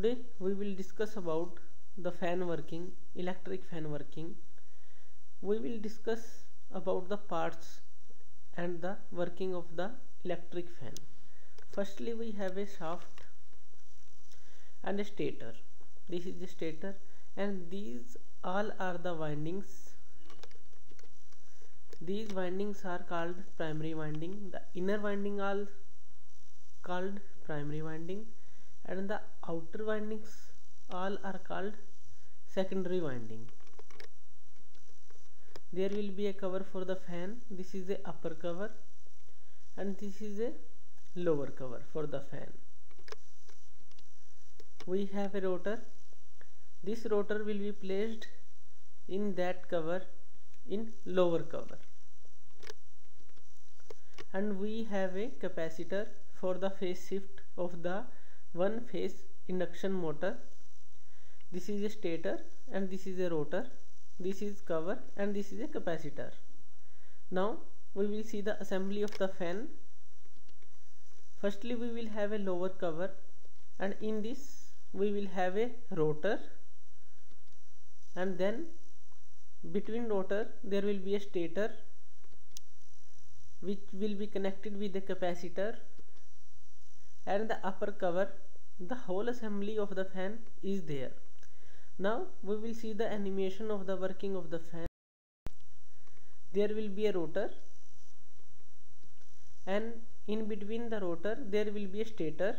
Today we will discuss about the fan working, electric fan working. We will discuss about the parts and the working of the electric fan. Firstly we have a shaft and a stator. This is the stator and these all are the windings. These windings are called primary winding. The inner winding are called primary winding and the outer windings all are called secondary winding. There will be a cover for the fan. This is the upper cover. And this is a lower cover for the fan. We have a rotor. This rotor will be placed in that cover in lower cover. And we have a capacitor for the phase shift of the one phase induction motor. This is a stator and this is a rotor. This is cover and this is a capacitor. Now we will see the assembly of the fan. Firstly we will have a lower cover and in this we will have a rotor. And then between rotor there will be a stator which will be connected with the capacitor and the upper cover the whole assembly of the fan is there. Now we will see the animation of the working of the fan. There will be a rotor and in between the rotor there will be a stator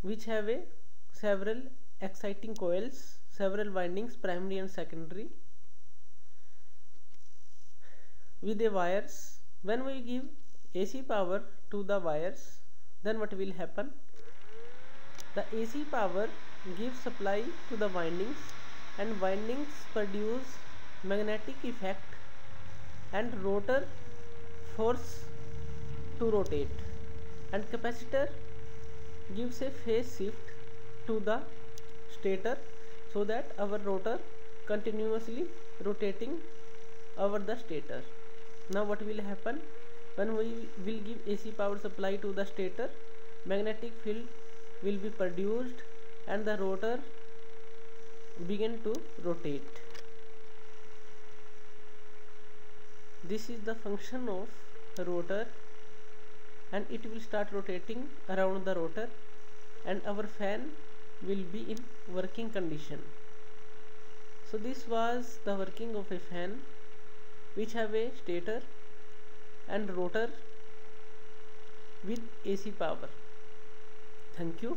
which have a several exciting coils several windings primary and secondary with the wires. When we give AC power to the wires then what will happen? The AC power gives supply to the windings and windings produce magnetic effect and rotor force to rotate. And capacitor gives a phase shift to the stator so that our rotor continuously rotating over the stator. Now what will happen when we will give AC power supply to the stator magnetic field will be produced and the rotor begin to rotate. This is the function of rotor and it will start rotating around the rotor and our fan will be in working condition. So this was the working of a fan which have a stator and rotor with AC power thank you